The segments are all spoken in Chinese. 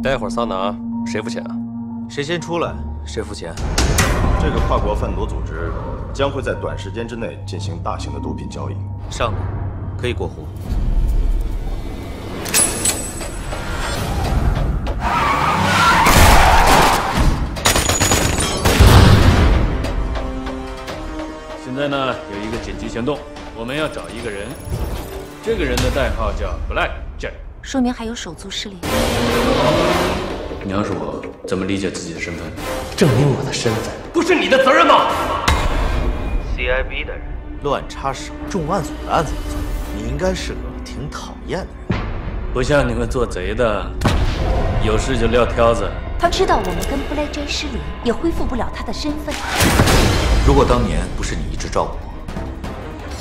待会儿桑拿谁付钱啊？谁先出来谁付钱。这个跨国贩毒组织将会在短时间之内进行大型的毒品交易。上面可以过户。现在呢，有一个紧急行动，我们要找一个人，这个人的代号叫 Black 说明还有手足势力。你要是我，怎么理解自己的身份？证明我的身份不是你的责任吗？CIB 的人乱插手，重案组的案子你应该是个挺讨厌的人，不像你们做贼的，有事就撂挑子。他知道我们跟布莱斋失联，也恢复不了他的身份。如果当年不是你一直照顾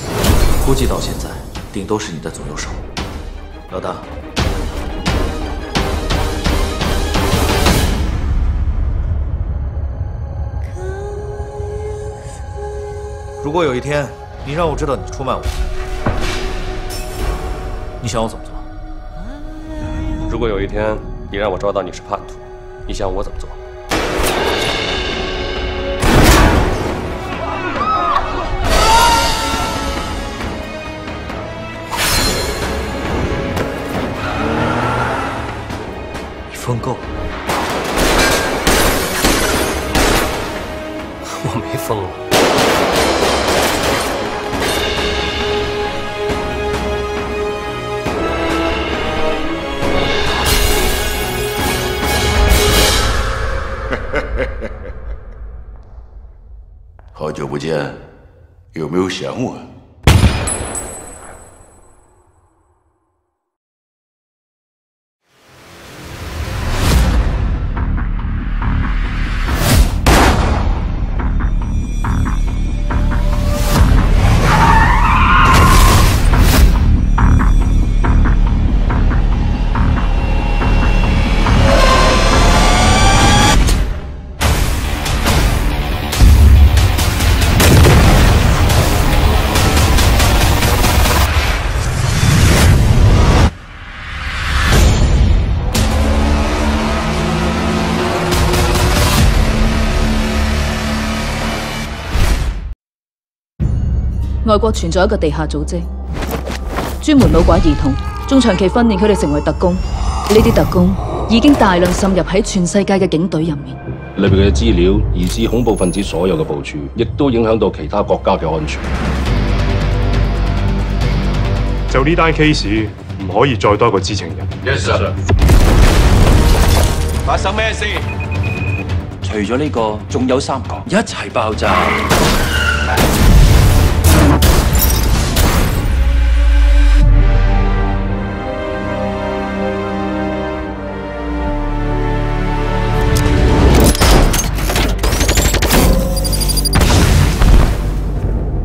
我，估计到现在顶多是你的左右手。老大，如果有一天你让我知道你出卖我，你想我怎么做？如果有一天你让我抓到你是叛徒，你想我怎么做？你疯够了！我没疯啊！好久不见，有没有想我？外国存在一个地下组织，专门老拐儿童，仲长期训练佢哋成为特工。呢啲特工已经大量渗入喺全世界嘅警队入面。里边嘅资料，疑似恐怖分子所有嘅部署，亦都影响到其他国家嘅安全。就呢单 case，唔可以再多一个知情人。Yes sir。发生咩事？除咗呢个，仲有三个一齐爆炸。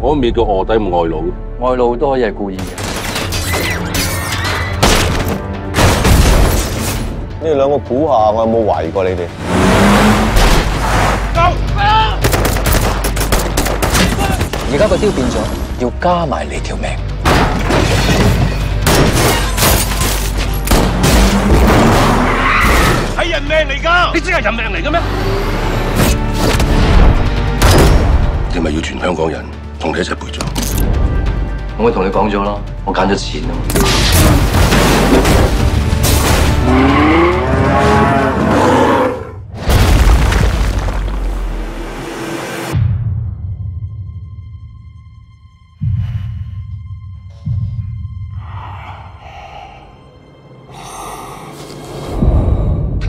嗰面叫卧底外佬，外佬多嘢故意嘅。你哋两个估下，我有冇怀疑过你哋？而家个雕变咗，要加埋你条命。系人命嚟噶，你知系人命嚟嘅咩？你咪要全香港人？同你一齐陪葬，我咪同你讲咗咯，我拣咗钱啊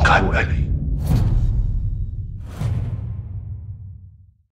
解会系你？